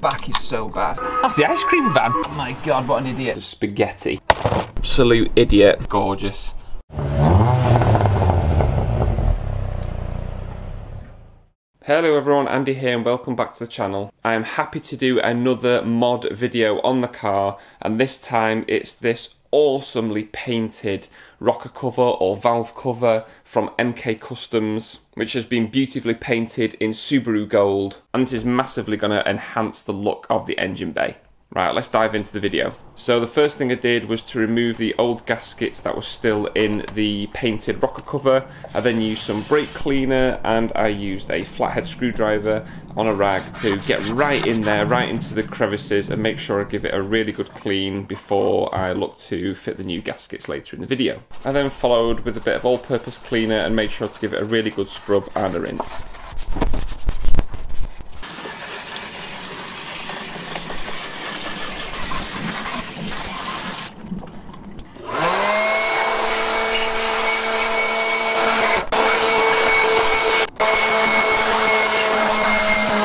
back is so bad. That's the ice cream van. Oh my god, what an idiot. The spaghetti. Absolute idiot. Gorgeous. Hello everyone, Andy here and welcome back to the channel. I am happy to do another mod video on the car and this time it's this awesomely painted rocker cover or valve cover from MK Customs which has been beautifully painted in Subaru gold and this is massively going to enhance the look of the engine bay. Right, let's dive into the video. So the first thing I did was to remove the old gaskets that were still in the painted rocker cover. I then used some brake cleaner and I used a flathead screwdriver on a rag to get right in there, right into the crevices and make sure I give it a really good clean before I look to fit the new gaskets later in the video. I then followed with a bit of all-purpose cleaner and made sure to give it a really good scrub and a rinse.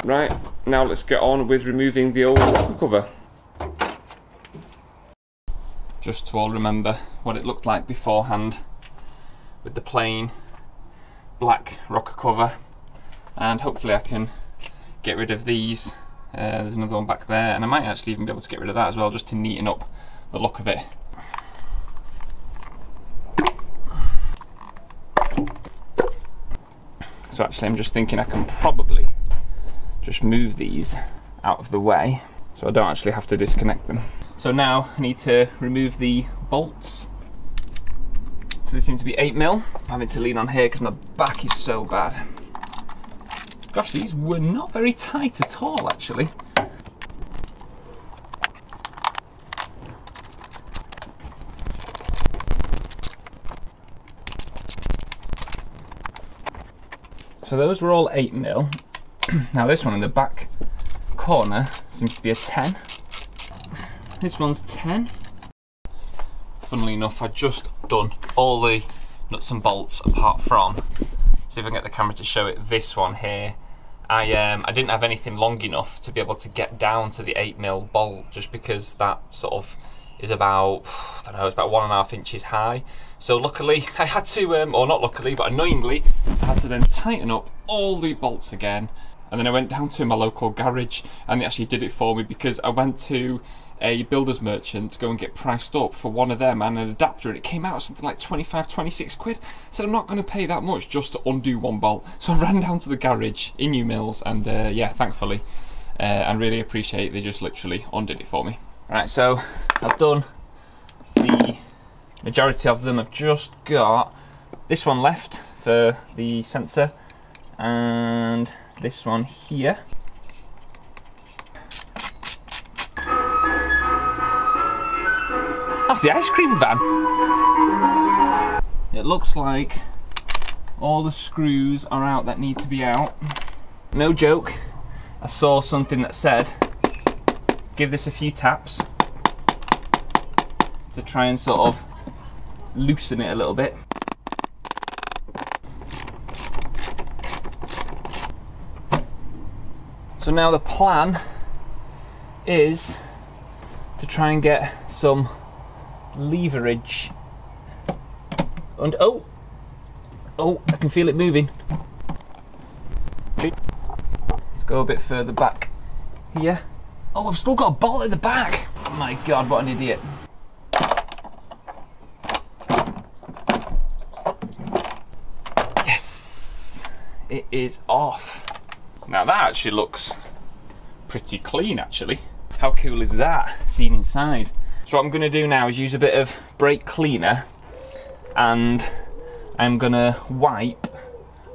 Right, now let's get on with removing the old cover. Just to all remember what it looked like beforehand with the plain black rocker cover and hopefully I can get rid of these. Uh, there's another one back there and I might actually even be able to get rid of that as well just to neaten up the look of it. So actually I'm just thinking I can probably just move these out of the way so I don't actually have to disconnect them. So now I need to remove the bolts. So they seem to be 8 mil. I'm having to lean on here because my back is so bad. Gosh, these were not very tight at all actually. So those were all 8 mil. now this one in the back corner seems to be a 10. This one's 10. Funnily enough, I've just done all the nuts and bolts apart from, see if I can get the camera to show it, this one here. I um, I didn't have anything long enough to be able to get down to the 8mm bolt just because that sort of is about, I don't know, it's about one and a half inches high. So luckily I had to, um, or not luckily, but annoyingly, I had to then tighten up all the bolts again and then I went down to my local garage and they actually did it for me because I went to a builder's merchant to go and get priced up for one of them and an adapter and it came out something like 25 26 quid. Said I'm not going to pay that much just to undo one bolt. So I ran down to the garage in New Mills and uh, yeah thankfully uh, and really appreciate they just literally undid it for me. Right so I've done the majority of them. I've just got this one left for the sensor and this one here. That's the ice cream van. It looks like all the screws are out that need to be out. No joke, I saw something that said give this a few taps to try and sort of loosen it a little bit. So now the plan is to try and get some leverage. And oh, oh, I can feel it moving. Let's go a bit further back here. Oh, I've still got a bolt at the back. Oh my God, what an idiot. Yes, it is off. Now that actually looks pretty clean actually. How cool is that, seen inside? So what I'm gonna do now is use a bit of brake cleaner and I'm gonna wipe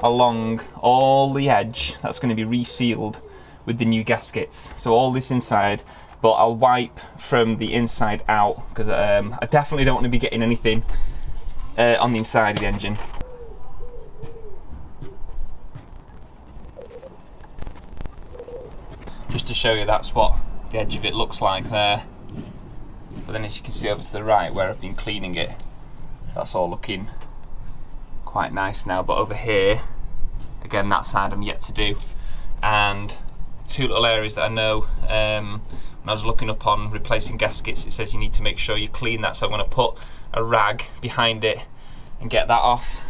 along all the edge that's gonna be resealed with the new gaskets. So all this inside, but I'll wipe from the inside out because um, I definitely don't want to be getting anything uh, on the inside of the engine. To show you that's what the edge of it looks like there. But then as you can see over to the right where I've been cleaning it that's all looking quite nice now. But over here again that side I'm yet to do. And two little areas that I know um, when I was looking up on replacing gaskets it says you need to make sure you clean that. So I'm going to put a rag behind it and get that off.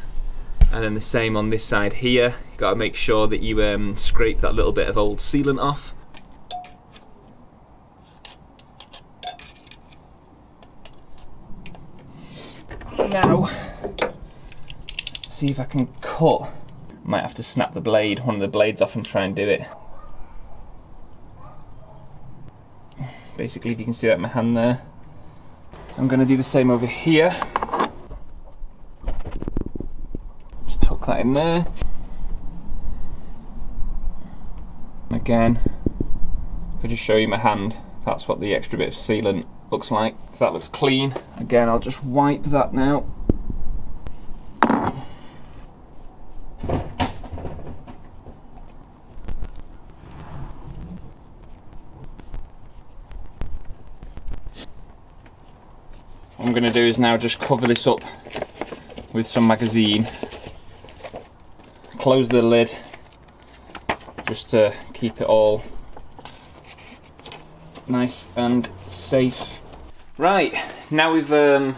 And then the same on this side here. You got to make sure that you um, scrape that little bit of old sealant off now see if I can cut. Might have to snap the blade one of the blades off and try and do it. Basically if you can see that my hand there. I'm going to do the same over here. Just tuck that in there. Again. If I just show you my hand that's what the extra bit of sealant looks like. So that looks clean. Again I'll just wipe that now What I'm going to do is now just cover this up with some magazine. Close the lid just to keep it all nice and safe. Right, now we've um,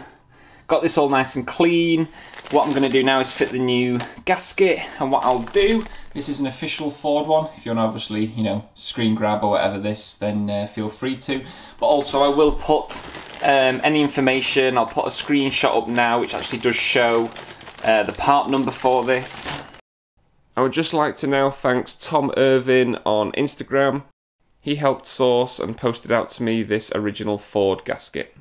got this all nice and clean. What I'm going to do now is fit the new gasket and what I'll do, this is an official Ford one. If you want to obviously, you know, screen grab or whatever this, then uh, feel free to. But also I will put um, any information, I'll put a screenshot up now which actually does show uh, the part number for this. I would just like to now thank Tom Irvin on Instagram. He helped source and posted out to me this original Ford gasket.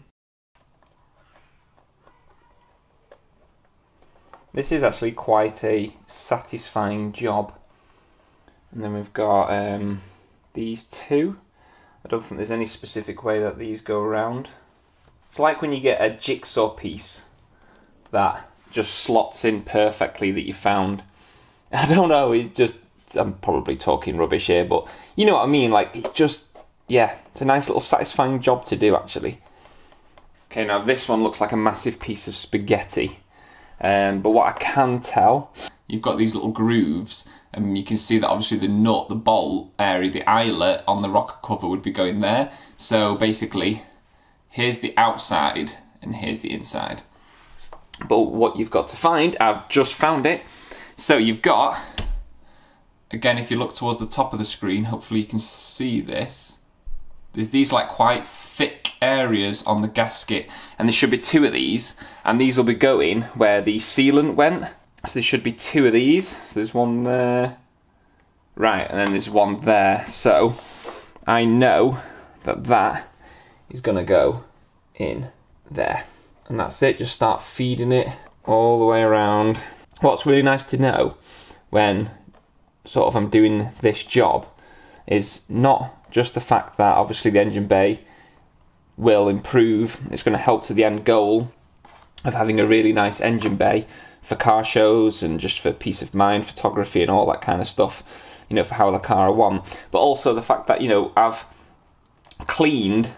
This is actually quite a satisfying job. And then we've got um, these two. I don't think there's any specific way that these go around. It's like when you get a jigsaw piece that just slots in perfectly that you found. I don't know, it's just, I'm probably talking rubbish here, but you know what I mean? Like, it's just, yeah, it's a nice little satisfying job to do actually. Okay, now this one looks like a massive piece of spaghetti. Um, but what I can tell, you've got these little grooves and you can see that obviously the nut, the bolt area, the eyelet on the rocker cover would be going there. So basically, here's the outside and here's the inside. But what you've got to find, I've just found it. So you've got, again, if you look towards the top of the screen, hopefully you can see this. There's these like quite thick areas on the gasket and there should be two of these and these will be going where the sealant went. So there should be two of these. There's one there. Right, and then there's one there. So I know that that is going to go in there. And that's it, just start feeding it all the way around. What's really nice to know when sort of I'm doing this job is not just the fact that obviously the engine bay will improve, it's going to help to the end goal of having a really nice engine bay for car shows and just for peace of mind photography and all that kind of stuff, you know, for how the car I want. But also the fact that, you know, I've cleaned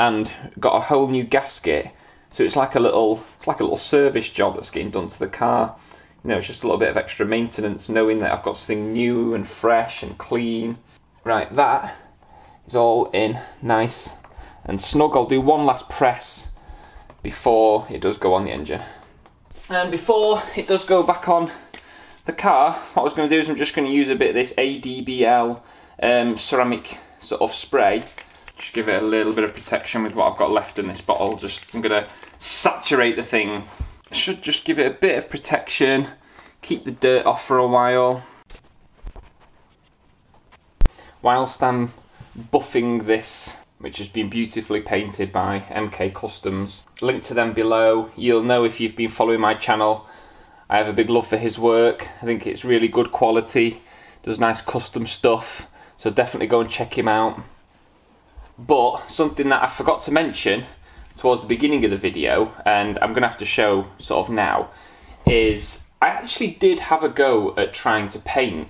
and got a whole new gasket. So it's like a little it's like a little service job that's getting done to the car. You know, it's just a little bit of extra maintenance knowing that I've got something new and fresh and clean. Right, that is all in nice and snug. I'll do one last press before it does go on the engine. And before it does go back on the car, what I was going to do is I'm just going to use a bit of this ADBL um, ceramic sort of spray just give it a little bit of protection with what I've got left in this bottle. Just I'm gonna saturate the thing. Should just give it a bit of protection, keep the dirt off for a while. Whilst I'm buffing this, which has been beautifully painted by MK Customs, link to them below. You'll know if you've been following my channel. I have a big love for his work. I think it's really good quality, does nice custom stuff. So definitely go and check him out. But something that I forgot to mention towards the beginning of the video, and I'm going to have to show sort of now, is I actually did have a go at trying to paint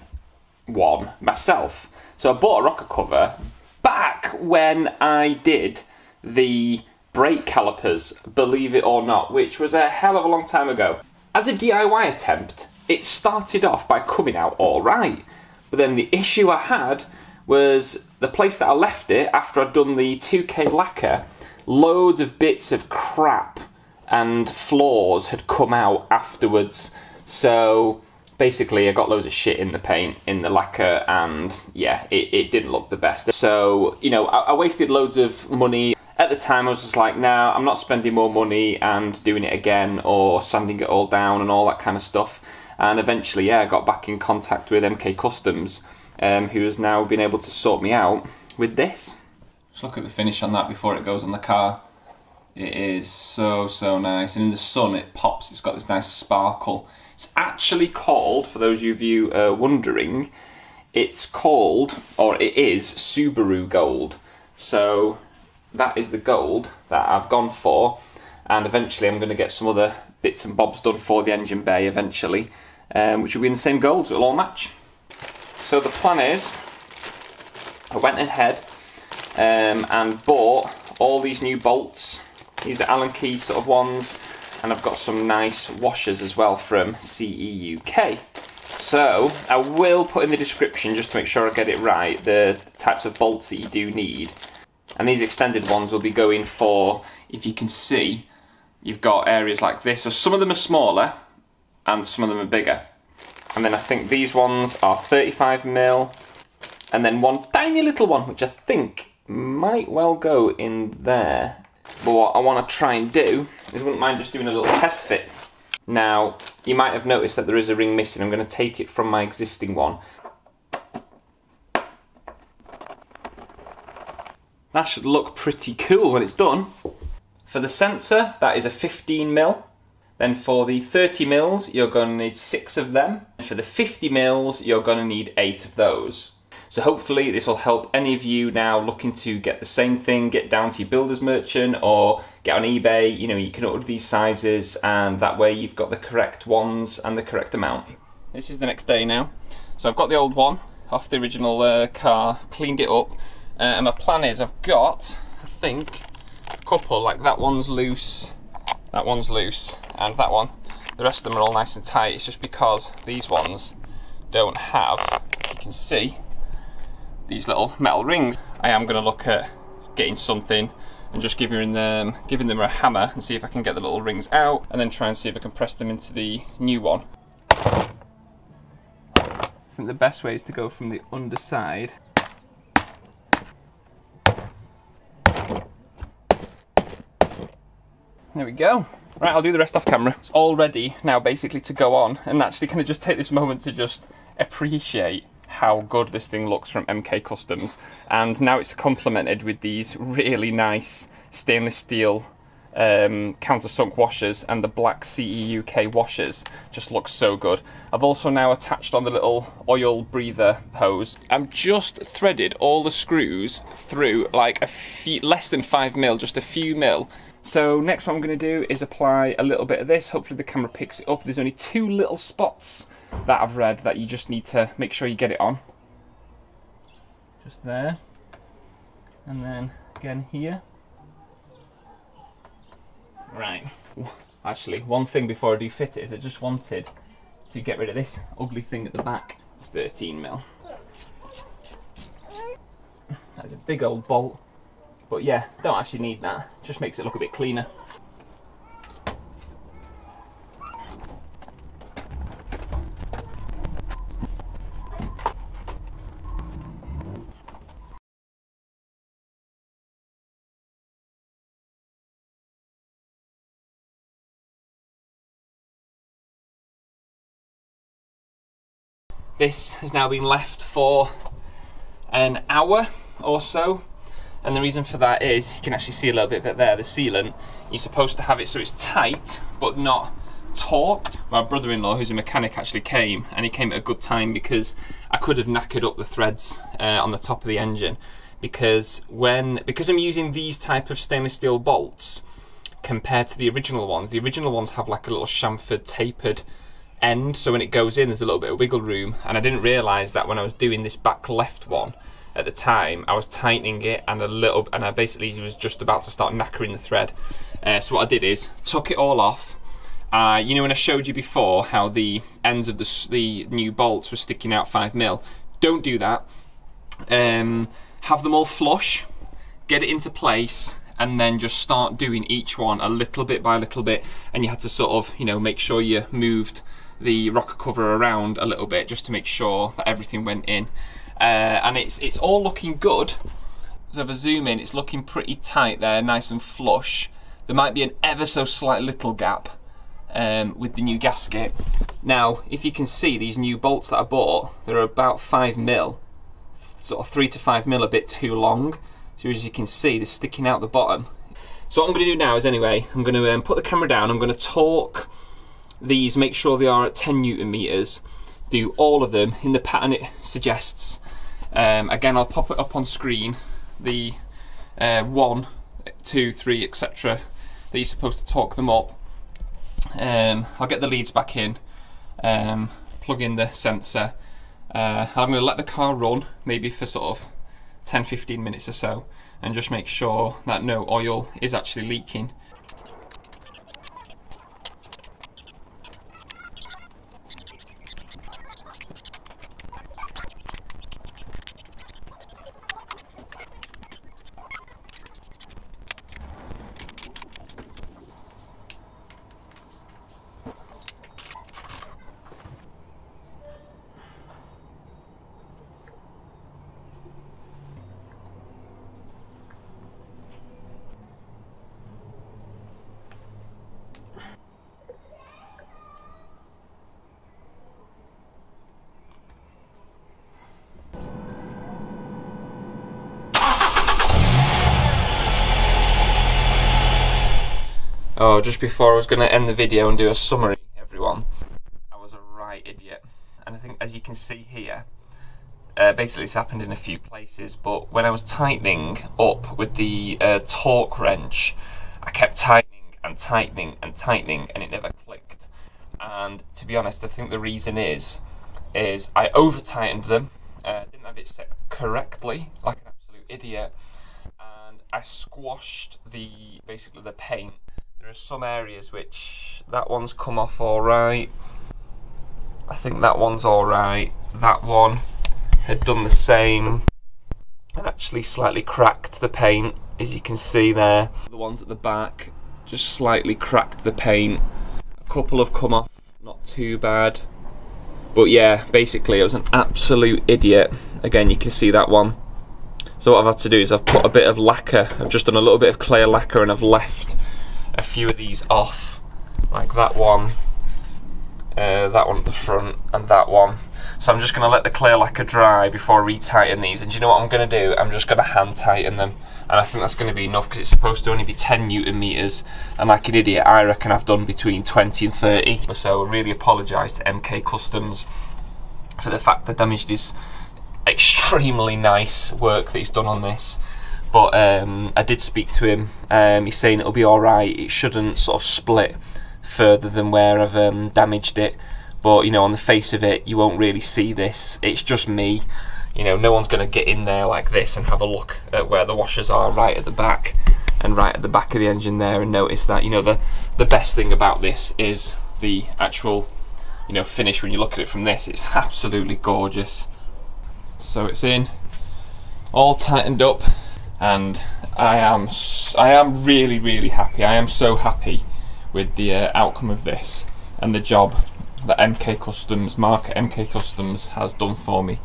one myself. So I bought a rocker cover back when I did the brake calipers, believe it or not, which was a hell of a long time ago. As a DIY attempt, it started off by coming out alright, but then the issue I had was the place that I left it after I'd done the 2K lacquer. Loads of bits of crap and flaws had come out afterwards. So basically, I got loads of shit in the paint, in the lacquer, and yeah, it, it didn't look the best. So, you know, I, I wasted loads of money. At the time, I was just like, nah, I'm not spending more money and doing it again or sanding it all down and all that kind of stuff. And eventually, yeah, I got back in contact with MK Customs, um, who has now been able to sort me out with this. Just look at the finish on that before it goes on the car. It is so, so nice. And in the sun, it pops. It's got this nice sparkle. It's actually called, for those of you uh, wondering, it's called, or it is, Subaru Gold. So that is the gold that I've gone for. And eventually I'm going to get some other bits and bobs done for the engine bay eventually, um, which will be in the same gold, so it'll all match. So the plan is, I went ahead um, and bought all these new bolts these are Allen key sort of ones, and I've got some nice washers as well from CE UK. So, I will put in the description, just to make sure I get it right, the types of bolts that you do need. And these extended ones will be going for, if you can see, you've got areas like this. So some of them are smaller, and some of them are bigger. And then I think these ones are 35mm, and then one tiny little one, which I think might well go in there. But what I want to try and do is wouldn't mind just doing a little test fit. Now, you might have noticed that there is a ring missing. I'm going to take it from my existing one. That should look pretty cool when it's done. For the sensor, that is a 15 mil. Then for the 30 mils, you're going to need six of them. For the 50 mils, you're going to need eight of those. So hopefully this will help any of you now looking to get the same thing, get down to your builder's merchant or get on eBay. You know, you can order these sizes and that way you've got the correct ones and the correct amount. This is the next day now. So I've got the old one off the original uh, car, cleaned it up. Uh, and my plan is I've got, I think, a couple, like that one's loose, that one's loose, and that one. The rest of them are all nice and tight. It's just because these ones don't have, you can see, these little metal rings. I am going to look at getting something and just giving them, giving them a hammer and see if I can get the little rings out and then try and see if I can press them into the new one. I think the best way is to go from the underside There we go. Right, I'll do the rest off camera. It's all ready now basically to go on and actually kind of just take this moment to just appreciate how good this thing looks from MK Customs. And now it's complemented with these really nice stainless steel um, countersunk washers and the black CE UK washers just looks so good. I've also now attached on the little oil breather hose. I've just threaded all the screws through like a few, less than five mil, just a few mil. So next what I'm going to do is apply a little bit of this. Hopefully the camera picks it up. There's only two little spots that I've read that you just need to make sure you get it on. Just there. And then again here. Right. Actually, one thing before I do fit it is I just wanted to get rid of this ugly thing at the back. It's 13 mil. That's a big old bolt. But yeah, don't actually need that. Just makes it look a bit cleaner. This has now been left for an hour or so. And the reason for that is, you can actually see a little bit of it there, the sealant. You're supposed to have it so it's tight, but not torqued. My brother-in-law, who's a mechanic, actually came, and he came at a good time because I could have knackered up the threads uh, on the top of the engine. Because when, because I'm using these type of stainless steel bolts, compared to the original ones, the original ones have like a little chamfered, tapered end, so when it goes in there's a little bit of wiggle room and I didn't realise that when I was doing this back left one at the time I was tightening it and a little and I basically was just about to start knackering the thread uh, so what I did is took it all off uh, you know when I showed you before how the ends of the, the new bolts were sticking out 5 mil don't do that um, have them all flush, get it into place, and then just start doing each one a little bit by a little bit. And you had to sort of, you know, make sure you moved the rocker cover around a little bit just to make sure that everything went in. Uh, and it's it's all looking good. So if I zoom in, it's looking pretty tight there, nice and flush. There might be an ever so slight little gap um, with the new gasket. Now, if you can see these new bolts that I bought, they're about five mil, sort of three to five mil, a bit too long. So as you can see, they're sticking out the bottom. So what I'm going to do now is anyway, I'm going to um, put the camera down, I'm going to torque these, make sure they are at 10 newton meters, do all of them in the pattern it suggests. Um, again, I'll pop it up on screen, the uh, one, two, three, etc. that you're supposed to torque them up. Um, I'll get the leads back in, um, plug in the sensor. Uh, I'm going to let the car run, maybe for sort of 10-15 minutes or so, and just make sure that no oil is actually leaking. Just before I was going to end the video and do a summary, everyone, I was a right idiot. And I think, as you can see here, uh, basically it's happened in a few places, but when I was tightening up with the uh, torque wrench, I kept tightening and tightening and tightening, and it never clicked. And to be honest, I think the reason is, is I over tightened them, uh, didn't have it set correctly, like an absolute idiot, and I squashed the basically the paint there are some areas which that one's come off all right. I think that one's all right. That one had done the same and actually slightly cracked the paint, as you can see there. The ones at the back just slightly cracked the paint. A couple have come off, not too bad. But yeah, basically, I was an absolute idiot. Again, you can see that one. So what I've had to do is I've put a bit of lacquer, I've just done a little bit of clear lacquer and I've left a few of these off, like that one, uh, that one at the front, and that one. So I'm just going to let the clear lacquer dry before retighten these. And you know what I'm going to do? I'm just going to hand tighten them. And I think that's going to be enough because it's supposed to only be 10 newton meters. And like an idiot, I reckon I've done between 20 and 30. So I really apologise to MK Customs for the fact that damaged is extremely nice work that he's done on this but um, I did speak to him. Um, he's saying it'll be all right. It shouldn't sort of split further than where I've um, damaged it. But you know, on the face of it, you won't really see this. It's just me. You know, no one's going to get in there like this and have a look at where the washers are right at the back and right at the back of the engine there and notice that. You know, the the best thing about this is the actual, you know, finish. When you look at it from this, it's absolutely gorgeous. So it's in, all tightened up and I am I am really really happy. I am so happy with the uh, outcome of this and the job that MK Customs, Mark MK Customs has done for me.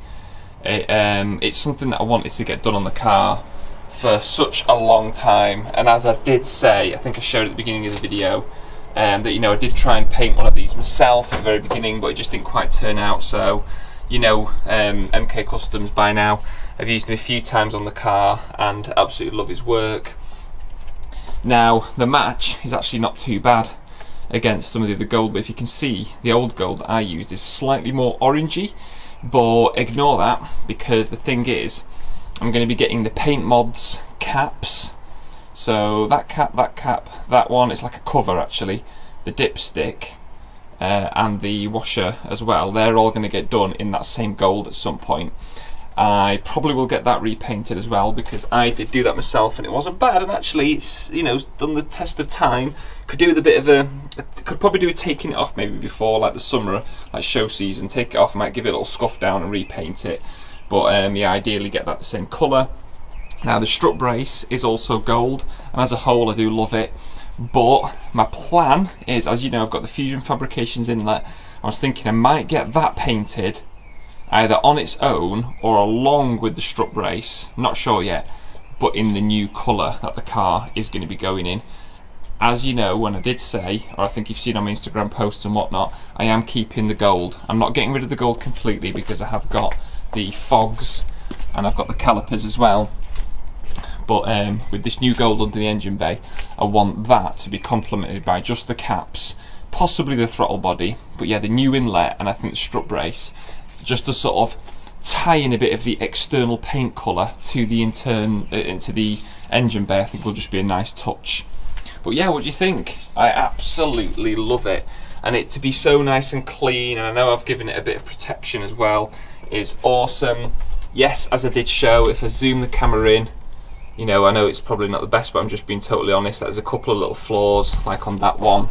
It, um, it's something that I wanted to get done on the car for such a long time, and as I did say, I think I showed at the beginning of the video. Um, that you know I did try and paint one of these myself at the very beginning, but it just didn't quite turn out. So, you know, um, MK Customs by now I've used him a few times on the car and absolutely love his work. Now, the match is actually not too bad against some of the other gold, but if you can see, the old gold I used is slightly more orangey, but ignore that because the thing is, I'm going to be getting the Paintmodz caps. So that cap, that cap, that one, it's like a cover actually, the dipstick, uh, and the washer as well, they're all going to get done in that same gold at some point. I probably will get that repainted as well because I did do that myself and it wasn't bad and actually it's you know done the test of time could do with a bit of a could probably do with taking it off maybe before like the summer like show season take it off might give it a little scuff down and repaint it but um, yeah, ideally get that the same colour. Now the strut brace is also gold, and as a whole, I do love it. But my plan is, as you know, I've got the Fusion Fabrications inlet. I was thinking I might get that painted either on its own or along with the strut brace. Not sure yet, but in the new colour that the car is going to be going in. As you know, when I did say, or I think you've seen on my Instagram posts and whatnot, I am keeping the gold. I'm not getting rid of the gold completely because I have got the fogs and I've got the calipers as well but um, with this new gold under the engine bay I want that to be complemented by just the caps possibly the throttle body but yeah the new inlet and I think the strut brace just to sort of tie in a bit of the external paint colour to the intern uh, into the engine bay I think will just be a nice touch but yeah what do you think I absolutely love it and it to be so nice and clean and I know I've given it a bit of protection as well is awesome yes as I did show if I zoom the camera in you know, I know it's probably not the best, but I'm just being totally honest. There's a couple of little flaws, like on that one.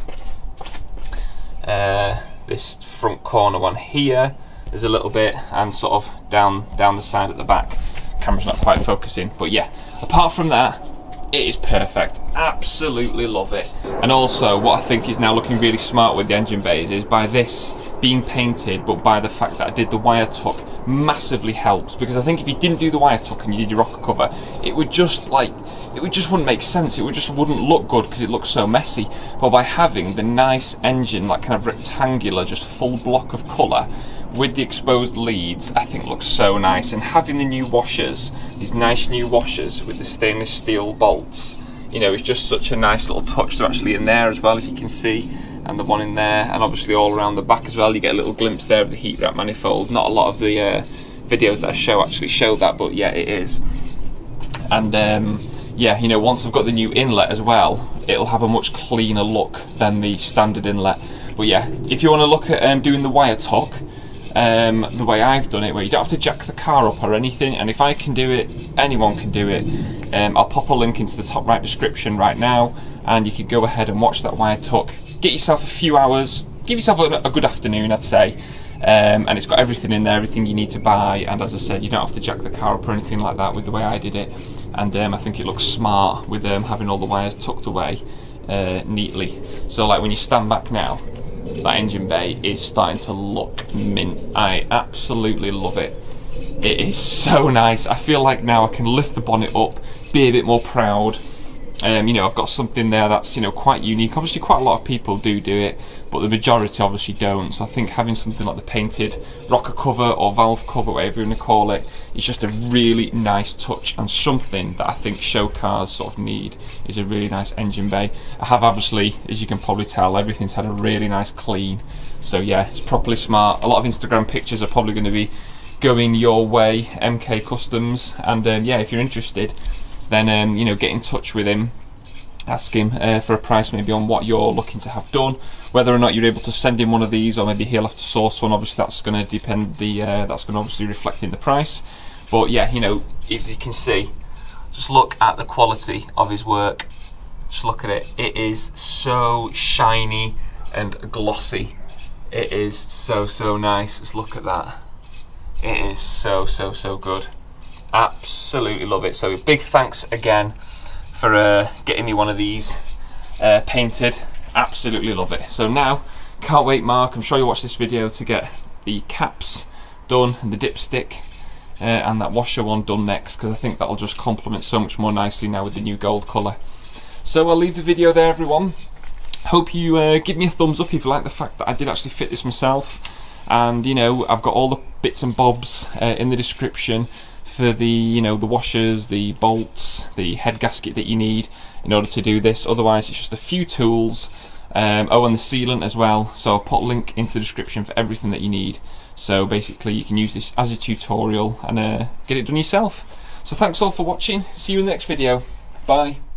Uh, this front corner one here, there's a little bit, and sort of down down the side at the back. Camera's not quite focusing, but yeah. Apart from that, it is perfect. Absolutely love it. And also, what I think is now looking really smart with the engine bays is by this being painted, but by the fact that I did the wire tuck massively helps because I think if you didn't do the wire tuck and you did your rocker cover, it would just like it would just wouldn't make sense. It would just wouldn't look good because it looks so messy. But by having the nice engine, like kind of rectangular, just full block of colour, with the exposed leads, I think looks so nice. And having the new washers, these nice new washers with the stainless steel bolts, you know, it's just such a nice little touch. They're actually in there as well, if you can see, and the one in there, and obviously all around the back as well. You get a little glimpse there of the heat wrap manifold. Not a lot of the uh, videos that I show actually show that, but yeah, it is. And um, yeah, you know, once I've got the new inlet as well, it'll have a much cleaner look than the standard inlet. But yeah, if you want to look at um, doing the wire tuck, um, the way I've done it, where you don't have to jack the car up or anything. And if I can do it, anyone can do it. Um, I'll pop a link into the top right description right now, and you can go ahead and watch that wire tuck. Get yourself a few hours, give yourself a, a good afternoon, I'd say. Um, and it's got everything in there, everything you need to buy. And as I said, you don't have to jack the car up or anything like that with the way I did it. And um, I think it looks smart with um, having all the wires tucked away uh, neatly. So like when you stand back now, that engine bay is starting to look mint. I absolutely love it. It is so nice. I feel like now I can lift the bonnet up, be a bit more proud, um, you know, I've got something there that's, you know, quite unique. Obviously, quite a lot of people do do it, but the majority obviously don't. So I think having something like the painted rocker cover or valve cover, whatever you want to call it, is just a really nice touch and something that I think show cars sort of need is a really nice engine bay. I have obviously, as you can probably tell, everything's had a really nice clean. So yeah, it's properly smart. A lot of Instagram pictures are probably going to be going your way, MK Customs. And um, yeah, if you're interested, then um, you know get in touch with him ask him uh, for a price maybe on what you're looking to have done whether or not you're able to send him one of these or maybe he'll have to source one. Obviously that's going to depend the uh, that's going to obviously reflect in the price. But yeah you know as you can see just look at the quality of his work. Just look at it. It is so shiny and glossy. It is so so nice. Just look at that. It is so so so good absolutely love it. So big thanks again for uh, getting me one of these uh, painted. Absolutely love it. So now, can't wait Mark, I'm sure you'll watch this video to get the caps done and the dipstick uh, and that washer one done next because I think that'll just complement so much more nicely now with the new gold colour. So I'll leave the video there everyone. Hope you uh, give me a thumbs up if you like the fact that I did actually fit this myself and you know I've got all the bits and bobs uh, in the description for the you know the washers, the bolts, the head gasket that you need in order to do this. Otherwise, it's just a few tools. Um, oh, and the sealant as well. So I'll put a link into the description for everything that you need. So basically, you can use this as a tutorial and uh, get it done yourself. So thanks all for watching. See you in the next video. Bye.